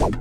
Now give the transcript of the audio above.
Yeah.